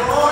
Lord.